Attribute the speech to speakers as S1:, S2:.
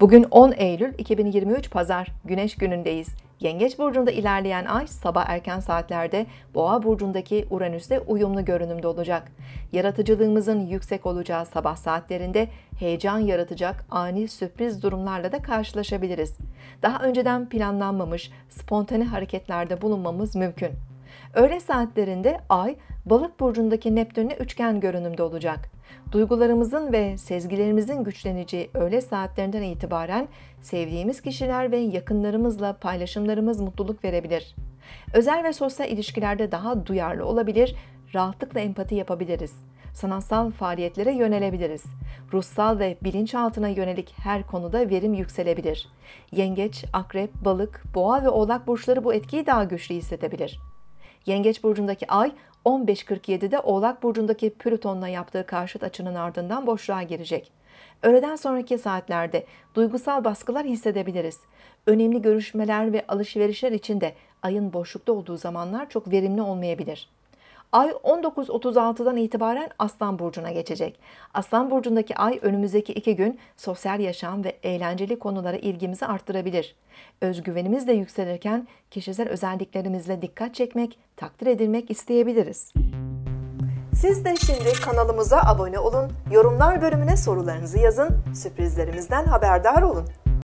S1: Bugün 10 Eylül 2023 Pazar, Güneş günündeyiz. Yengeç burcunda ilerleyen ay sabah erken saatlerde Boğa burcundaki Uranüs'te uyumlu görünümde olacak. Yaratıcılığımızın yüksek olacağı sabah saatlerinde heyecan yaratacak ani sürpriz durumlarla da karşılaşabiliriz. Daha önceden planlanmamış spontane hareketlerde bulunmamız mümkün. Öğle saatlerinde Ay, Balık burcundaki Neptün'le üçgen görünümde olacak. Duygularımızın ve sezgilerimizin güçleneceği öğle saatlerinden itibaren sevdiğimiz kişiler ve yakınlarımızla paylaşımlarımız mutluluk verebilir. Özel ve sosyal ilişkilerde daha duyarlı olabilir, rahatlıkla empati yapabiliriz. Sanatsal faaliyetlere yönelebiliriz. Ruhsal ve bilinçaltına yönelik her konuda verim yükselebilir. Yengeç, akrep, balık, boğa ve oğlak burçları bu etkiyi daha güçlü hissedebilir. Yengeç burcundaki ay 15.47'de Oğlak burcundaki Plüton'la yaptığı karşıt açının ardından boşluğa girecek. Öğleden sonraki saatlerde duygusal baskılar hissedebiliriz. Önemli görüşmeler ve alışverişler için de ayın boşlukta olduğu zamanlar çok verimli olmayabilir. Ay 19.36'dan itibaren Aslan Burcu'na geçecek. Aslan Burcu'ndaki ay önümüzdeki iki gün sosyal yaşam ve eğlenceli konulara ilgimizi arttırabilir. Özgüvenimiz de yükselirken kişisel özelliklerimizle dikkat çekmek, takdir edilmek isteyebiliriz. Siz de şimdi kanalımıza abone olun, yorumlar bölümüne sorularınızı yazın, sürprizlerimizden haberdar olun.